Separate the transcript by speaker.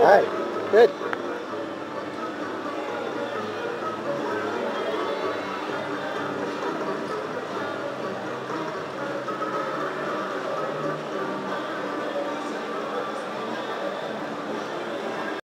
Speaker 1: All right, good.